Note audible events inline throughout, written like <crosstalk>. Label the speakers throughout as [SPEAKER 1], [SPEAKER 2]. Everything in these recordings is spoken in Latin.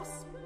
[SPEAKER 1] prosper.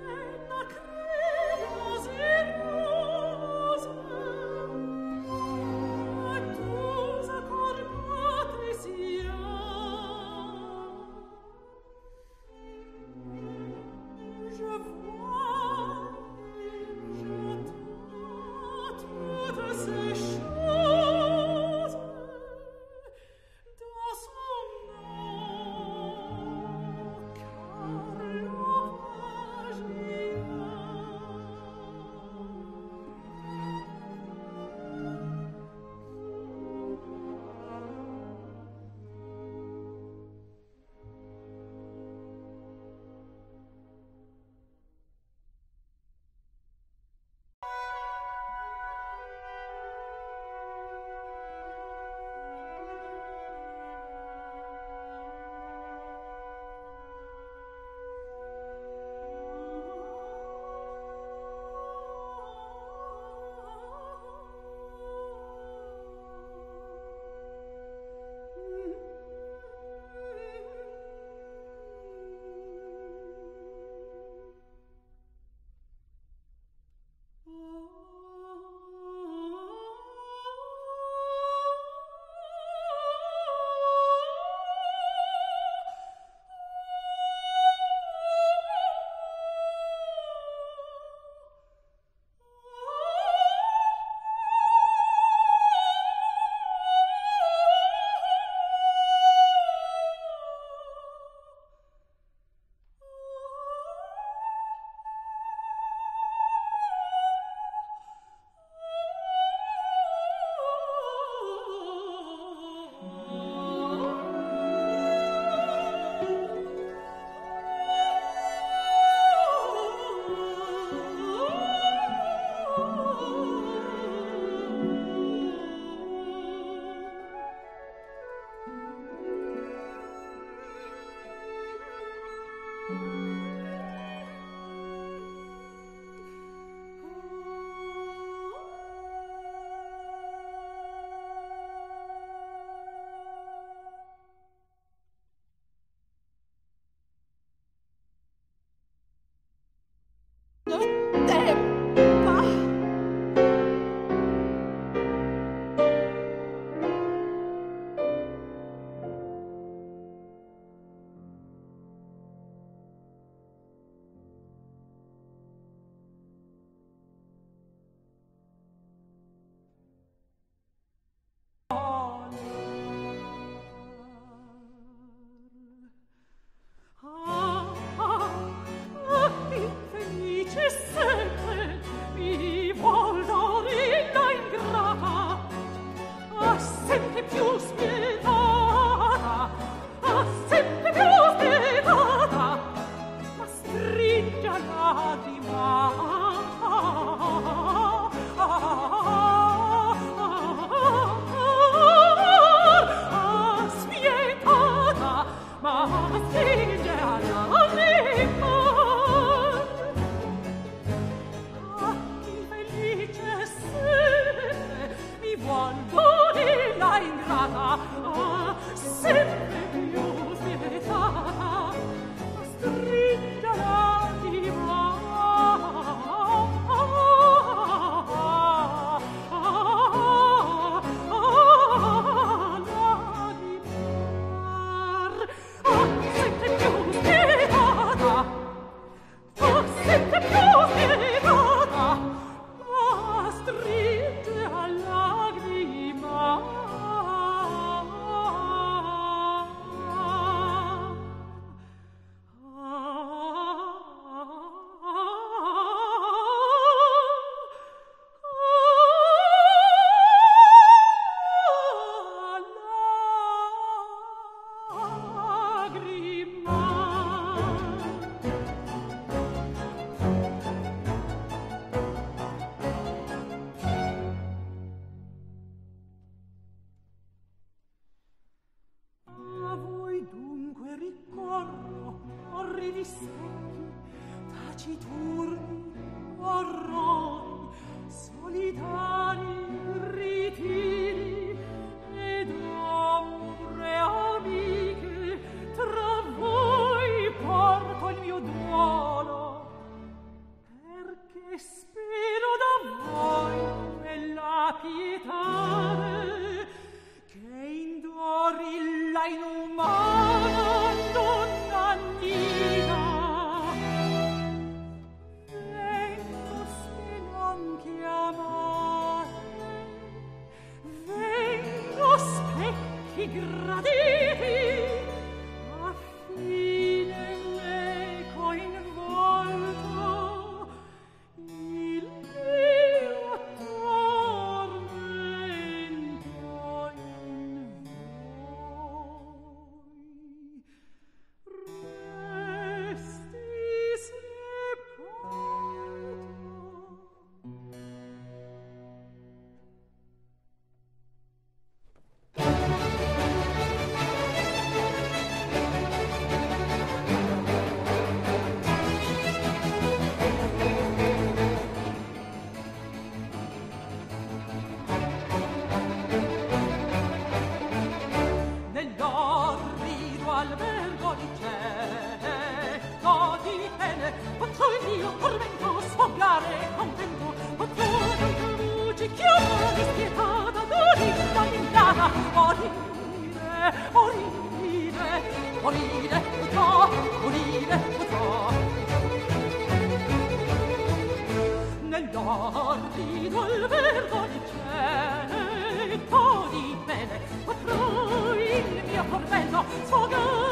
[SPEAKER 1] Come <laughs> on. sei taciturni orrore mi graditi morire potrò, morire potrò. Nell'ordino il verbo di cielo, e tu di bene, potrò il mio formello sfogare.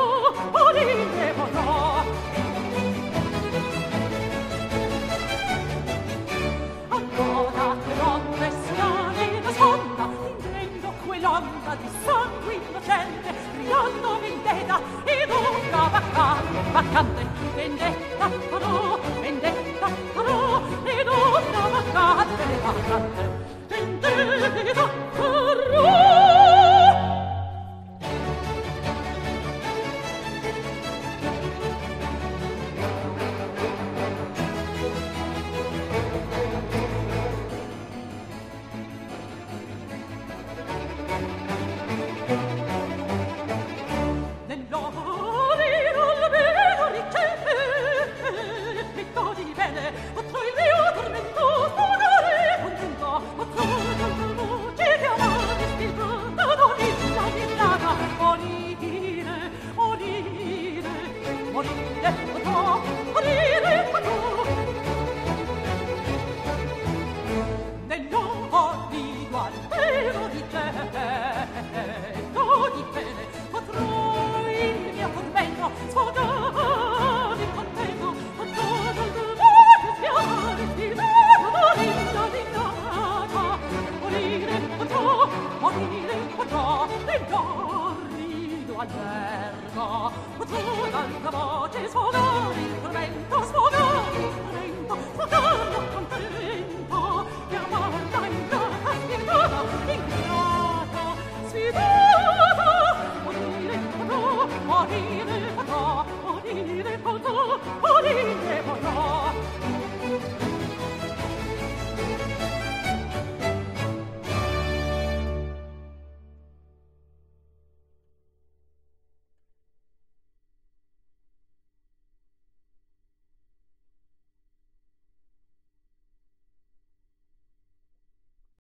[SPEAKER 1] Oh, oh, libero no. 我 albergo tu d'alta voce sfogare il tormento sfogare il tormento sfogare l'accontento che amata ingata ingata ingata sfidata morire potrò morire potrò morire potrò morire potrò.